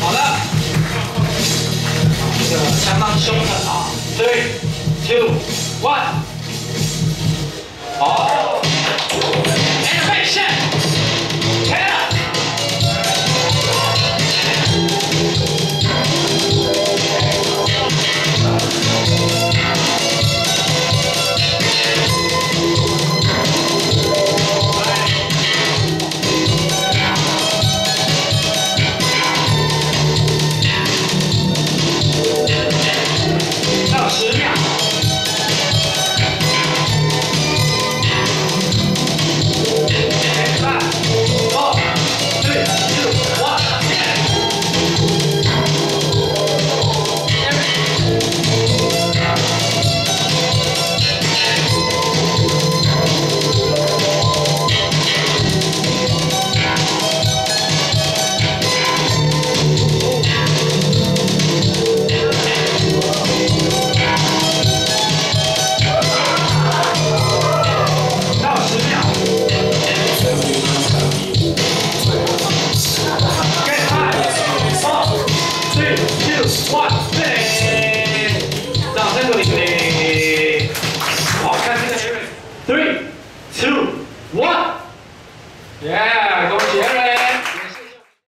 好的，这个相当凶狠啊，对。one，two，掌声鼓励，好，开，three。